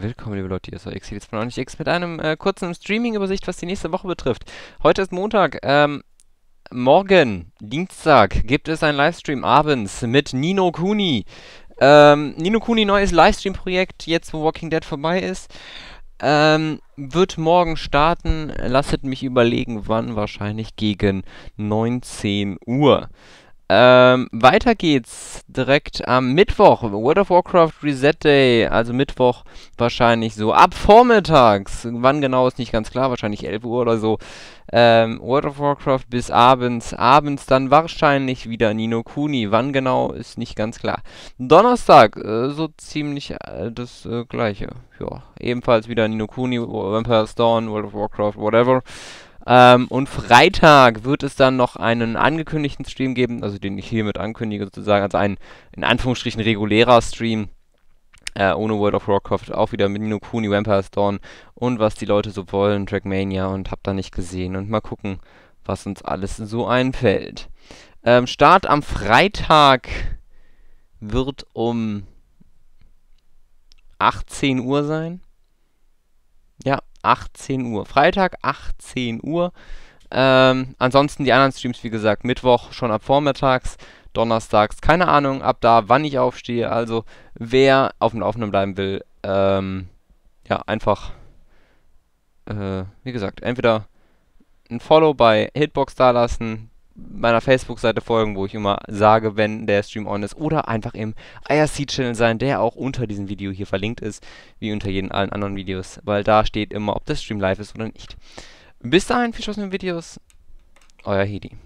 Willkommen, liebe Leute, hier ist euer X, von X mit einem äh, kurzen Streaming-Übersicht, was die nächste Woche betrifft. Heute ist Montag, ähm, morgen, Dienstag, gibt es einen Livestream abends mit Nino Kuni. Ähm, Nino Kuni neues Livestream-Projekt, jetzt wo Walking Dead vorbei ist. Ähm, wird morgen starten. Lasset mich überlegen, wann. Wahrscheinlich gegen 19 Uhr. Ähm, weiter geht's direkt am Mittwoch, World of Warcraft Reset Day, also Mittwoch wahrscheinlich so ab vormittags, wann genau ist nicht ganz klar, wahrscheinlich 11 Uhr oder so, ähm, World of Warcraft bis abends, abends dann wahrscheinlich wieder Nino Kuni, wann genau ist nicht ganz klar. Donnerstag, äh, so ziemlich äh, das äh, gleiche, ja, ebenfalls wieder Nino Kuni, Vampire's Dawn, World of Warcraft, whatever. Ähm, und Freitag wird es dann noch einen angekündigten Stream geben, also den ich hiermit ankündige sozusagen, also ein in Anführungsstrichen regulärer Stream. Äh, ohne World of Warcraft, auch wieder mit Nino Kuni, Vampire's Dawn und was die Leute so wollen, Trackmania und hab da nicht gesehen und mal gucken, was uns alles so einfällt. Ähm, Start am Freitag wird um 18 Uhr sein. Ja, 18 Uhr. Freitag 18 Uhr. Ähm, ansonsten die anderen Streams, wie gesagt, Mittwoch schon ab vormittags, donnerstags, keine Ahnung, ab da, wann ich aufstehe. Also, wer auf dem Laufenden bleiben will, ähm, ja, einfach, äh, wie gesagt, entweder ein Follow bei Hitbox da lassen, meiner Facebook-Seite folgen, wo ich immer sage, wenn der Stream on ist. Oder einfach im IRC-Channel sein, der auch unter diesem Video hier verlinkt ist, wie unter jeden allen anderen Videos. Weil da steht immer, ob der Stream live ist oder nicht. Bis dahin, viel Spaß mit den Videos. Euer Hedi.